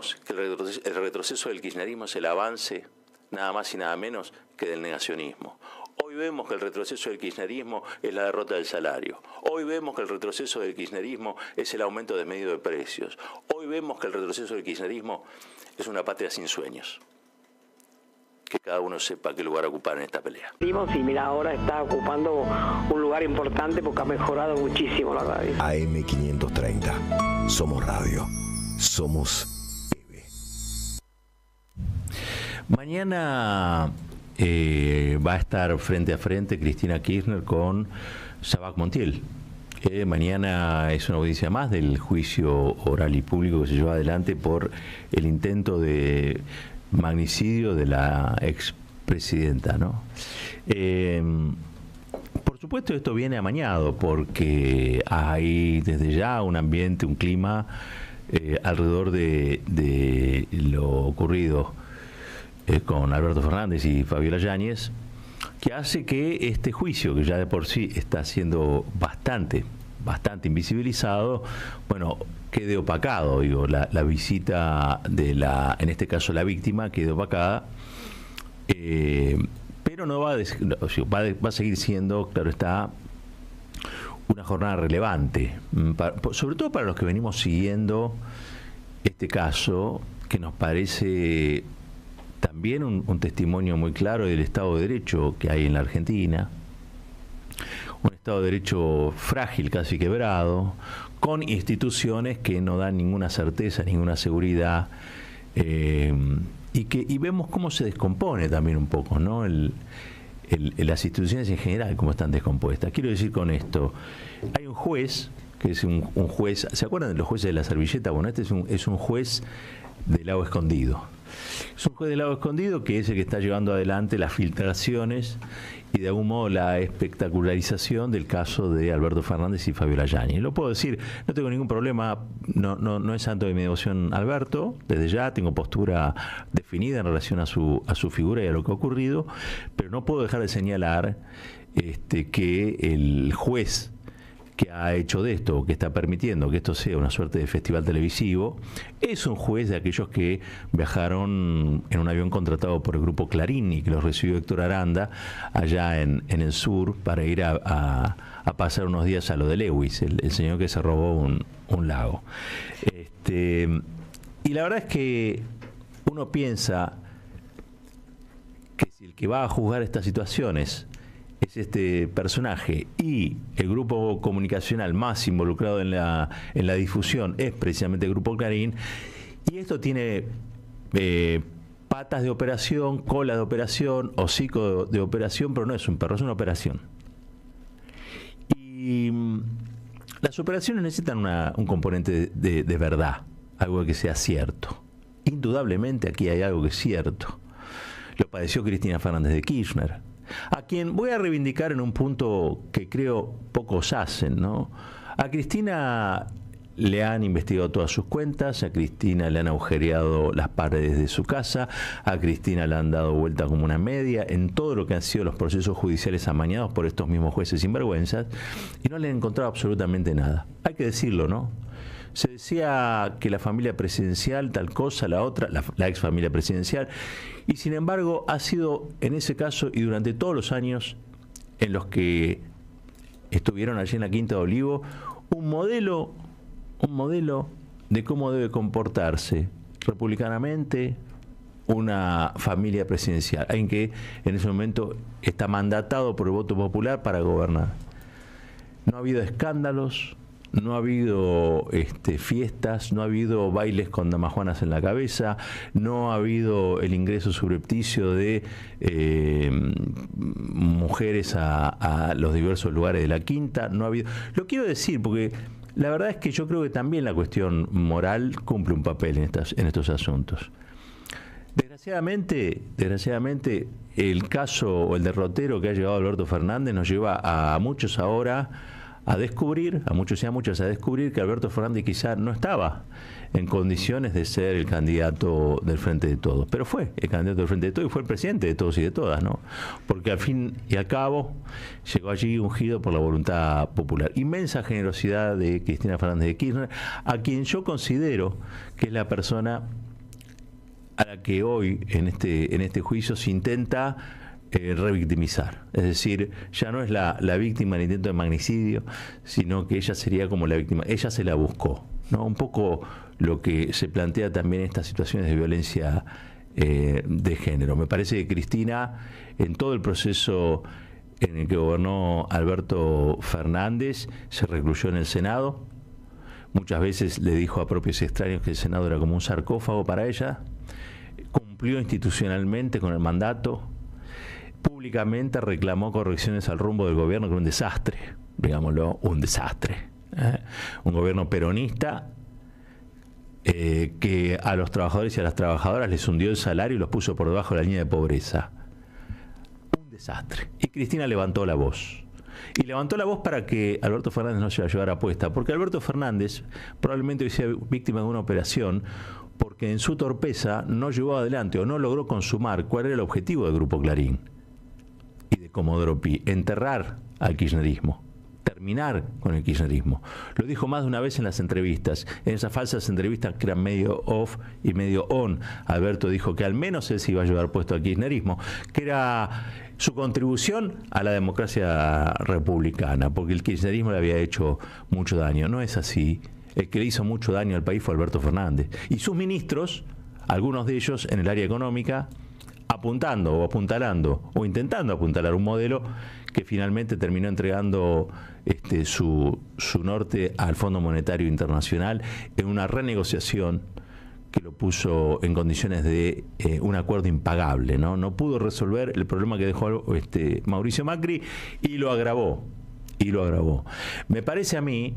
vemos que el retroceso del kirchnerismo es el avance nada más y nada menos que del negacionismo. Hoy vemos que el retroceso del kirchnerismo es la derrota del salario. Hoy vemos que el retroceso del kirchnerismo es el aumento desmedido de precios. Hoy vemos que el retroceso del kirchnerismo es una patria sin sueños. Que cada uno sepa qué lugar ocupar en esta pelea. Y mira, ahora está ocupando un lugar importante porque ha mejorado muchísimo la radio. AM530. Somos radio. Somos Mañana eh, va a estar frente a frente Cristina Kirchner con Sabac Montiel. mañana es una audiencia más del juicio oral y público que se lleva adelante por el intento de magnicidio de la expresidenta. ¿no? Eh, por supuesto esto viene amañado porque hay desde ya un ambiente, un clima eh, alrededor de lo ocurrido eh, con Alberto Fernández y Fabiola Yáñez, que hace que este juicio, que ya de por sí está siendo bastante, bastante invisibilizado, bueno, quede opacado, digo, la, visita de la, en este caso la víctima, quede opacada, eh, pero no va a, va, a seguir siendo, claro está, una jornada relevante, mm, sobre todo para los que venimos siguiendo este caso, que nos parece también un, testimonio muy claro del Estado de Derecho que hay en la Argentina, un Estado de Derecho frágil, casi quebrado, con instituciones que no dan ninguna certeza, ninguna seguridad, eh, y que y vemos cómo se descompone también un poco, ¿no? Las instituciones en general, cómo están descompuestas. Quiero decir con esto, hay un juez, que es un, juez, ¿se acuerdan de los jueces de la servilleta? Bueno, este es un, es un juez del lado escondido un juez de lado escondido que es el que está llevando adelante las filtraciones y de algún modo la espectacularización del caso de Alberto Fernández y Fabiola Yáñez. Lo puedo decir, no tengo ningún problema, no es santo de mi devoción Alberto, desde ya tengo postura definida en relación a su, a su figura y a lo que ha ocurrido, pero no puedo dejar de señalar este, que el juez que ha hecho de esto, que está permitiendo que esto sea una suerte de festival televisivo, es un juez de aquellos que viajaron en un avión contratado por el grupo Clarín y que los recibió Héctor Aranda allá en, el sur para ir a, pasar unos días a lo de Lewis, el, señor que se robó un, un lago. Este, y la verdad es que uno piensa que si el que va a juzgar estas situaciones es este personaje y el grupo comunicacional más involucrado en la, en la difusión es precisamente el grupo Clarín, y esto tiene eh, patas de operación, cola de operación, hocico de, operación, pero no es un perro, es una operación. Y mm, las operaciones necesitan un componente de, de verdad, algo que sea cierto. Indudablemente aquí hay algo que es cierto. Lo padeció Cristina Fernández de Kirchner quien voy a reivindicar en un punto que creo pocos hacen, ¿no? A Cristina le han investigado todas sus cuentas, a Cristina le han agujereado las paredes de su casa, a Cristina le han dado vuelta como una media en todo lo que han sido los procesos judiciales amañados por estos mismos jueces sinvergüenzas y no le han encontrado absolutamente nada. Hay que decirlo, ¿no? Se decía que la familia presidencial, tal cosa, la otra, la, ex familia presidencial, y sin embargo ha sido en ese caso y durante todos los años en los que estuvieron allí en la Quinta de Olivo, un modelo, un modelo de cómo debe comportarse republicanamente una familia presidencial, en que en ese momento está mandatado por el voto popular para gobernar. No ha habido escándalos, no ha habido este, fiestas, no ha habido bailes con damajuanas en la cabeza, no ha habido el ingreso subrepticio de eh, mujeres a, los diversos lugares de la quinta, no ha habido. Lo quiero decir porque la verdad es que yo creo que también la cuestión moral cumple un papel en, estas, en estos asuntos. Desgraciadamente, desgraciadamente, el caso o el derrotero que ha llegado Alberto Fernández nos lleva a muchos ahora a descubrir, a muchos y a muchas, a descubrir que Alberto Fernández quizá no estaba en condiciones de ser el candidato del Frente de Todos, pero fue el candidato del Frente de Todos y fue el presidente de todos y de todas, ¿no? Porque al fin y al cabo llegó allí ungido por la voluntad popular. Inmensa generosidad de Cristina Fernández de Kirchner, a quien yo considero que es la persona a la que hoy en este, en este juicio se intenta eh, revictimizar. Es decir, ya no es la, víctima del intento de magnicidio, sino que ella sería como la víctima. Ella se la buscó. ¿no? Un poco lo que se plantea también en estas situaciones de violencia eh, de género. Me parece que Cristina, en todo el proceso en el que gobernó Alberto Fernández, se recluyó en el Senado. Muchas veces le dijo a propios extraños que el Senado era como un sarcófago para ella. Cumplió institucionalmente con el mandato. Públicamente reclamó correcciones al rumbo del gobierno, que era un desastre, digámoslo, un desastre. ¿eh? Un gobierno peronista eh, que a los trabajadores y a las trabajadoras les hundió el salario y los puso por debajo de la línea de pobreza desastre. Y Cristina levantó la voz. Y levantó la voz para que Alberto Fernández no se la llevara puesta, porque Alberto Fernández probablemente hoy sea víctima de una operación porque en su torpeza no llevó adelante o no logró consumar cuál era el objetivo del Grupo Clarín Comodoro Pi, enterrar al kirchnerismo terminar con el kirchnerismo. Lo dijo más de una vez en las entrevistas, en esas falsas entrevistas que eran medio off y medio on. Alberto dijo que al menos él se iba a llevar puesto al kirchnerismo, que era su contribución a la democracia republicana, porque el kirchnerismo le había hecho mucho daño. No es así. El que le hizo mucho daño al país fue Alberto Fernández. Y sus ministros, algunos de ellos en el área económica, apuntando o apuntalando o intentando apuntalar un modelo que finalmente terminó entregando este, su, su norte al Fondo Monetario Internacional en una renegociación que lo puso en condiciones de eh, un acuerdo impagable, ¿no? No pudo resolver el problema que dejó este, Mauricio Macri y lo agravó, y lo agravó. Me parece a mí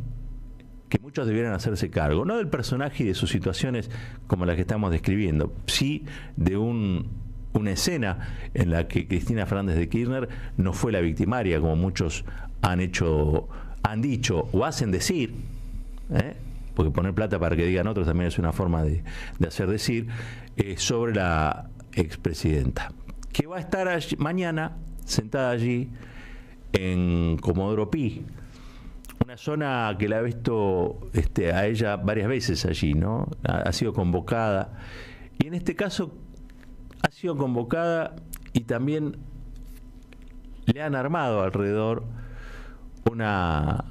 que muchos debieran hacerse cargo, no del personaje y de sus situaciones como las que estamos describiendo, sí de un una escena en la que Cristina Fernández de Kirchner no fue la victimaria, como muchos han hecho, han dicho o hacen decir, ¿eh? porque poner plata para que digan otros también es una forma de, hacer decir, eh, sobre la expresidenta, que va a estar mañana sentada allí en Comodoro Pi, una zona que la he visto este, a ella varias veces allí, ¿no? ha sido convocada. Y en este caso ha sido convocada y también le han armado alrededor una,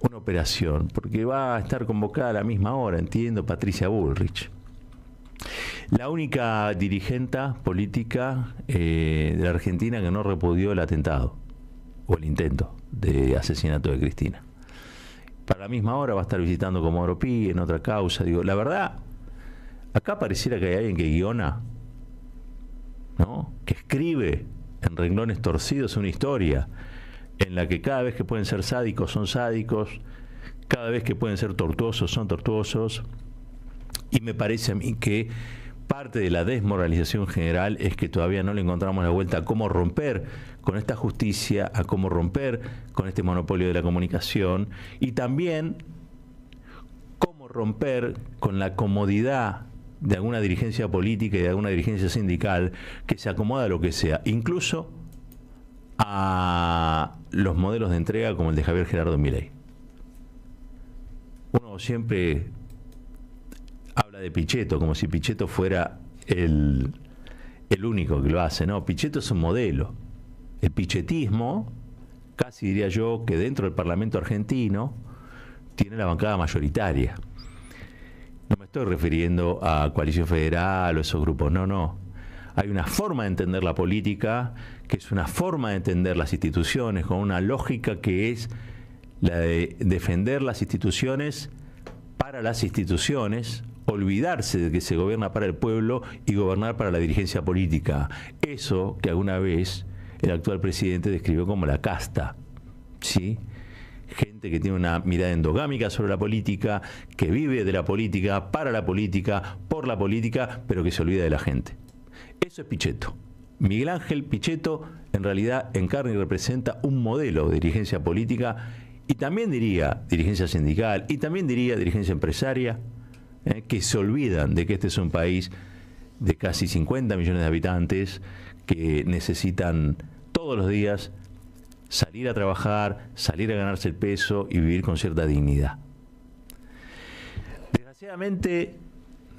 una operación, porque va a estar convocada a la misma hora, entiendo, Patricia Bullrich. La única dirigente política eh, de la Argentina que no repudió el atentado o el intento de asesinato de Cristina. Para la misma hora va a estar visitando como Pi en otra causa. Digo, la verdad, acá pareciera que hay alguien que guiona que escribe en renglones torcidos una historia en la que cada vez que pueden ser sádicos son sádicos, cada vez que pueden ser tortuosos son tortuosos, y me parece a mí que parte de la desmoralización general es que todavía no le encontramos la vuelta a cómo romper con esta justicia, a cómo romper con este monopolio de la comunicación y también cómo romper con la comodidad de alguna dirigencia política y de alguna dirigencia sindical que se acomoda a lo que sea, incluso a los modelos de entrega como el de Javier Gerardo Milei. Uno siempre habla de Pichetto como si Pichetto fuera el, el único que lo hace, no, Pichetto es un modelo. El pichetismo, casi diría yo que dentro del Parlamento argentino, tiene la bancada mayoritaria. Estoy refiriendo a coalición federal o esos grupos, no, no. Hay una forma de entender la política, que es una forma de entender las instituciones, con una lógica que es la de defender las instituciones para las instituciones, olvidarse de que se gobierna para el pueblo y gobernar para la dirigencia política. Eso que alguna vez el actual presidente describió como la casta. ¿Sí? Que tiene una mirada endogámica sobre la política, que vive de la política, para la política, por la política, pero que se olvida de la gente. Eso es Pichetto. Miguel Ángel Pichetto en realidad encarna y representa un modelo de dirigencia política y también diría dirigencia sindical y también diría dirigencia empresaria, eh, que se olvidan de que este es un país de casi 50 millones de habitantes que necesitan todos los días salir a trabajar, salir a ganarse el peso y vivir con cierta dignidad. Desgraciadamente,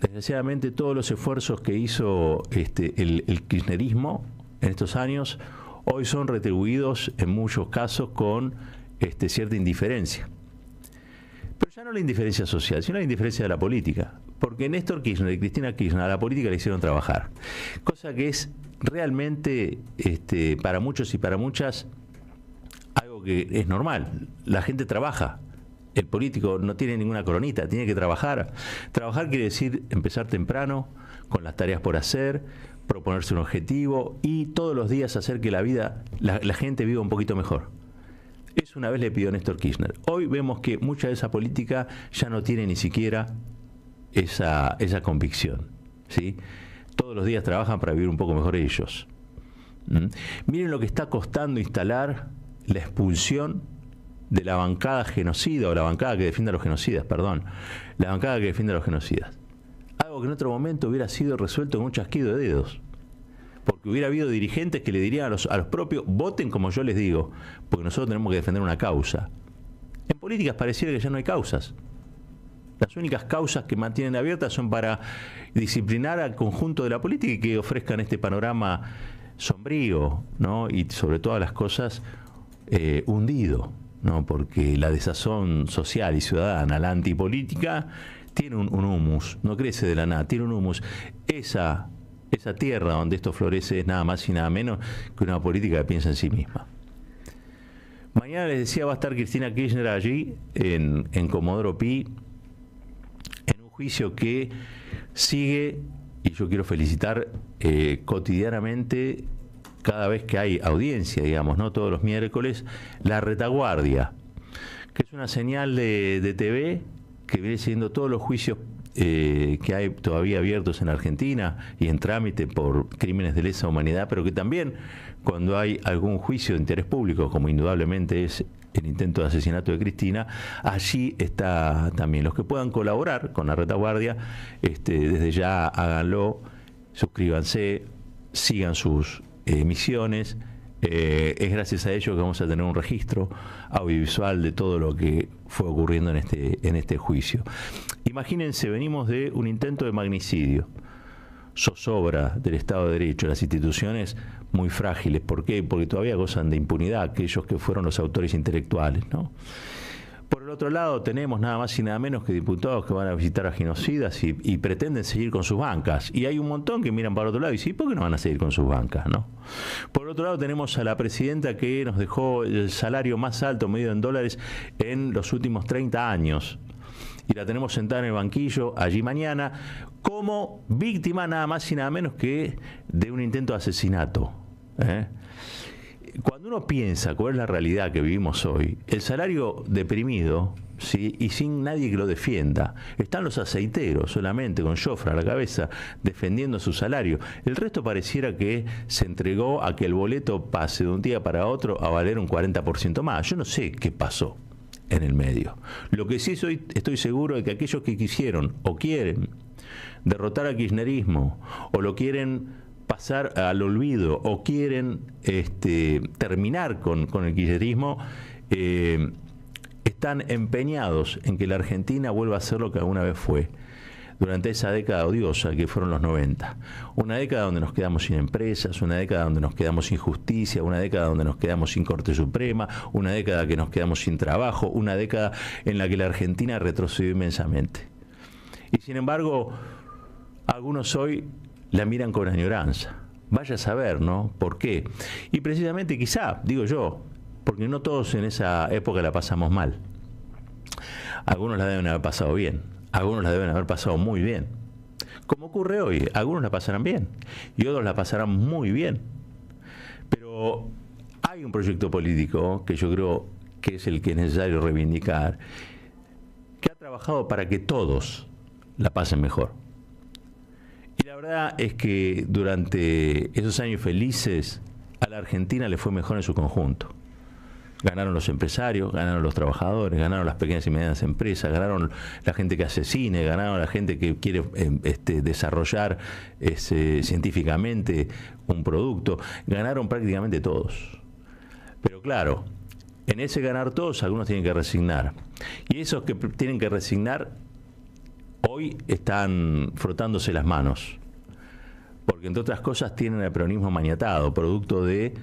desgraciadamente todos los esfuerzos que hizo este, el, kirchnerismo en estos años hoy son retribuidos en muchos casos con este, cierta indiferencia. Pero ya no la indiferencia social, sino la indiferencia de la política. Porque Néstor Kirchner y Cristina Kirchner a la política le hicieron trabajar. Cosa que es realmente este, para muchos y para muchas que es normal. La gente trabaja el político no tiene ninguna coronita, tiene que trabajar. Trabajar quiere decir empezar temprano, con las tareas por hacer, proponerse un objetivo y todos los días hacer que la vida, la, gente viva un poquito mejor. Eso una vez le pidió Néstor Kirchner. Hoy vemos que mucha de esa política ya no tiene ni siquiera esa, esa convicción. ¿sí? Todos los días trabajan para vivir un poco mejor ellos. ¿Mm? Miren lo que está costando instalar la expulsión de la bancada genocida, o la bancada que defiende a los genocidas, perdón, la bancada que defiende a los genocidas. Algo que en otro momento hubiera sido resuelto con un chasquido de dedos. Porque hubiera habido dirigentes que le dirían a los, a los propios, voten como yo les digo, porque nosotros tenemos que defender una causa. En políticas pareciera que ya no hay causas. Las únicas causas que mantienen abiertas son para disciplinar al conjunto de la política y que ofrezcan este panorama sombrío, ¿no? Y sobre todas las cosas, eh, hundido. ¿no? porque la desazón social y ciudadana, la antipolítica, tiene un, humus, no crece de la nada, tiene un humus. Esa, esa tierra donde esto florece es nada más y nada menos que una política que piensa en sí misma. Mañana les decía, va a estar Cristina Kirchner allí, en, en Comodoro Pi, en un juicio que sigue, y yo quiero felicitar eh, cotidianamente cada vez que hay audiencia, digamos, no todos los miércoles, la retaguardia, que es una señal de, TV que viene siendo todos los juicios eh, que hay todavía abiertos en Argentina y en trámite por crímenes de lesa humanidad, pero que también cuando hay algún juicio de interés público, como indudablemente es el intento de asesinato de Cristina, allí está también. Los que puedan colaborar con la retaguardia, este, desde ya háganlo, suscríbanse, sigan sus emisiones. Eh, es gracias a ello que vamos a tener un registro audiovisual de todo lo que fue ocurriendo en este, en este juicio. Imagínense, venimos de un intento de magnicidio, zozobra del Estado de Derecho, las instituciones muy frágiles. ¿Por qué? Porque todavía gozan de impunidad aquellos que fueron los autores intelectuales. ¿no? Otro lado, tenemos nada más y nada menos que diputados que van a visitar a genocidas y, pretenden seguir con sus bancas. Y hay un montón que miran para otro lado y dicen, ¿por qué no van a seguir con sus bancas? ¿no? Por otro lado, tenemos a la presidenta que nos dejó el salario más alto medido en dólares en los últimos 30 años. Y la tenemos sentada en el banquillo allí mañana como víctima nada más y nada menos que de un intento de asesinato. ¿eh? Cuando uno piensa cuál es la realidad que vivimos hoy, el salario deprimido, ¿sí? y sin nadie que lo defienda, están los aceiteros solamente con Jofra a la cabeza defendiendo su salario. El resto pareciera que se entregó a que el boleto pase de un día para otro a valer un 40% más. Yo no sé qué pasó en el medio. Lo que sí soy, estoy seguro de que aquellos que quisieron o quieren derrotar al kirchnerismo o lo quieren pasar al olvido o quieren este, terminar con, el kirchnerismo, eh, están empeñados en que la Argentina vuelva a ser lo que alguna vez fue durante esa década odiosa que fueron los 90. Una década donde nos quedamos sin empresas, una década donde nos quedamos sin justicia, una década donde nos quedamos sin Corte Suprema, una década que nos quedamos sin trabajo, una década en la que la Argentina retrocedió inmensamente. Y sin embargo, algunos hoy la miran con añoranza. Vaya a saber, ¿no? ¿Por qué? Y precisamente quizá, digo yo, porque no todos en esa época la pasamos mal. Algunos la deben haber pasado bien, algunos la deben haber pasado muy bien. Como ocurre hoy, algunos la pasarán bien y otros la pasarán muy bien. Pero hay un proyecto político que yo creo que es el que es necesario reivindicar, que ha trabajado para que todos la pasen mejor. La verdad es que durante esos años felices a la Argentina le fue mejor en su conjunto. Ganaron los empresarios, ganaron los trabajadores, ganaron las pequeñas y medianas empresas, ganaron la gente que hace cine, ganaron la gente que quiere em, este, desarrollar ese, científicamente un producto, ganaron prácticamente todos. Pero claro, en ese ganar todos algunos tienen que resignar. Y esos que tienen que resignar hoy están frotándose las manos, porque entre otras cosas tienen el peronismo maniatado, producto de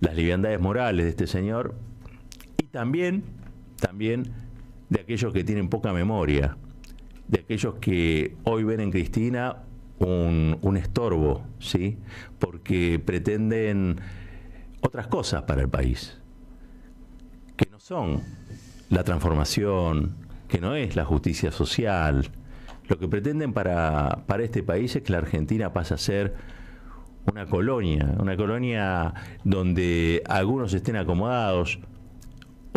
las liviandades morales de este señor y también, también de aquellos que tienen poca memoria, de aquellos que hoy ven en Cristina un, un estorbo, ¿sí? porque pretenden otras cosas para el país, que no son la transformación, que no es la justicia social. Lo que pretenden para, para este país es que la Argentina pase a ser una colonia, una colonia donde algunos estén acomodados,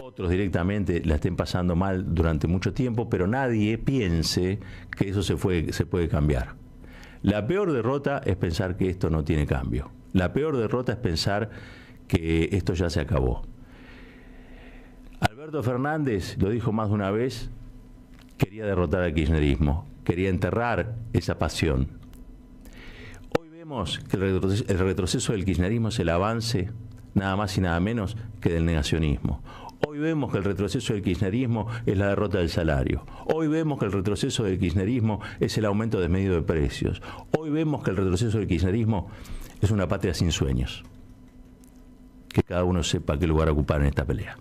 otros directamente la estén pasando mal durante mucho tiempo, pero nadie piense que eso se, se puede cambiar. La peor derrota es pensar que esto no tiene cambio. La peor derrota es pensar que esto ya se acabó. Alberto Fernández lo dijo más de una vez, quería derrotar al kirchnerismo, quería enterrar esa pasión. Hoy vemos que el retroceso, del kirchnerismo es el avance nada más y nada menos que del negacionismo. Hoy vemos que el retroceso del kirchnerismo es la derrota del salario. Hoy vemos que el retroceso del kirchnerismo es el aumento desmedido de precios. Hoy vemos que el retroceso del kirchnerismo es una patria sin sueños. Que cada uno sepa qué lugar ocupar en esta pelea.